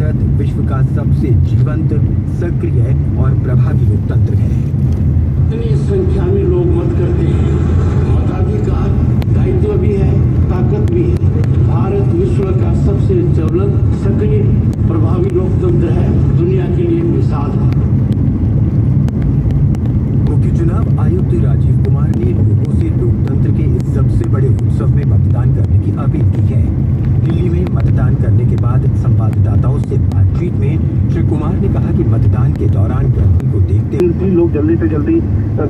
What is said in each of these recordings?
भारत विश्व का सबसे जीवंत सक्रिय और प्रभावी लोकतंत्र है। इतनी संख्या में लोग मत करते हैं। मताधिकार दायित्व भी है ताकत भी है। भारत विश्व का सबसे ज्वलंत सक्रिय प्रभावी लोकतंत्र है। दुनिया के लिए मिसाल है मुख्य चुनाव आयुक्त राजीव कुमार ने लोगों से लोकतंत्र के इस सबसे बड़े उत्सव में मतदान करने की अपील की है दिल्ली में मतदान करने के बाद संवाददाताओं से बातचीत में श्री कुमार ने कहा कि मतदान के दौरान गर्मी को देखते हुए लोग जल्दी से जल्दी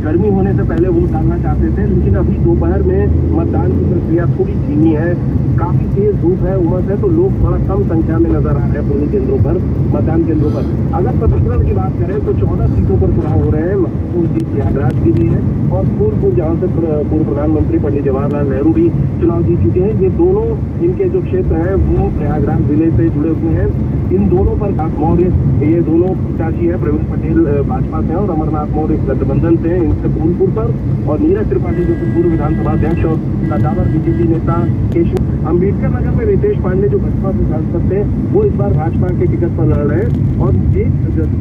गर्मी होने से पहले वोट डालना चाहते थे, लेकिन अभी दोपहर में मतदान की प्रक्रिया थोड़ी धीमी है, काफ़ी तेज धूप है, उमस है तो लोग थोड़ा कम संख्या में नज़र आ रहे हैं पोलिंग केंद्रों पर, मतदान केंद्रों पर। अगर प्रशिक्षण की बात करें तो चौदह सीटों पर चुनाव हो रहे हैं महत्वपूर्ण जीत प्रयागराज की भी है, और पूर्व जहाँ से पूर्व प्रधानमंत्री पंडित जवाहरलाल नेहरू भी चुनाव जीत चुके हैं, ये दोनों इनके जो क्षेत्र हैं, वो प्रयागराज ज़िले से जुड़े हुए हैं। इन दोनों पर मौर्य, ये दोनों प्रत्याशी है, प्रवीण पटेल भाजपा से और अमरनाथ मौर्य गठबंधन से हैं इनसे फूलपुर पर। और नीरज त्रिपाठी, जो पूर्व विधानसभा अध्यक्ष और कदावर बीजेपी नेता केशव अंबेडकर नगर में रितेश पांडे, जो भाजपा से सांसद थे, वो इस बार भाजपा के टिकट पर लड़ रहे हैं। और एक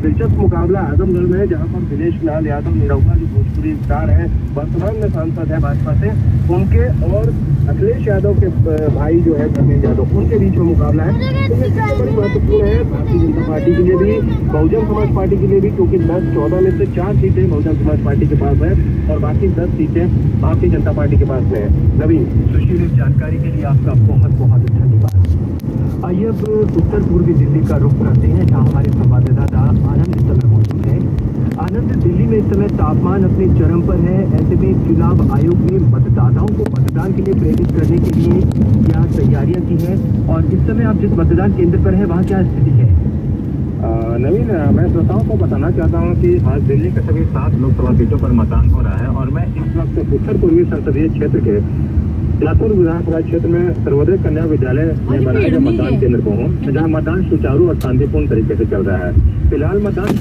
दिलचस्प मुकाबला आजमगढ़ में है, जहाँ पर दिनेश लाल यादव, निरहुआ, जो भोजपुरी स्टार है, वर्तमान में सांसद है भाजपा से, उनके और अखिलेश यादव के भाई जो है धर्मेंद्र यादव, उनके बीच में मुकाबला है। तो है भारतीय जनता पार्टी के लिए भी, बहुजन समाज पार्टी के लिए भी, क्योंकि दस चौदह में से चार सीटें बहुजन समाज पार्टी के पास है और बाकी दस सीटें भारतीय जनता पार्टी के पास में है। नवीन सुशील, इस जानकारी के लिए आपका बहुत बहुत धन्यवाद। आइए अब उत्तर पूर्वी दिल्ली का रुख करते हैं, जहाँ हमारे संवाददाता आनंद इस समय मौजूद है। आनंद, दिल्ली में इस समय तापमान अपने चरम पर है। ऐसे में चुनाव आयोग ने मतदाताओं को मतदान के लिए प्रेरित करने के लिए क्या की हैं और इस समय आप जिस मतदान केंद्र पर है वहाँ क्या स्थिति है? नवीन मैं श्रोताओं को बताना चाहता हूँ कि आज दिल्ली के सभी सात लोकसभा सीटों पर मतदान हो रहा है और मैं इस वक्त उत्तर पूर्वी संसदीय क्षेत्र के लातूर विधानसभा क्षेत्र में सर्वोदय कन्या विद्यालय में बनाए गए मतदान केंद्र को हूँ जहाँ मतदान सुचारू और शांतिपूर्ण तरीके से चल रहा है। फ़िलहाल मतदान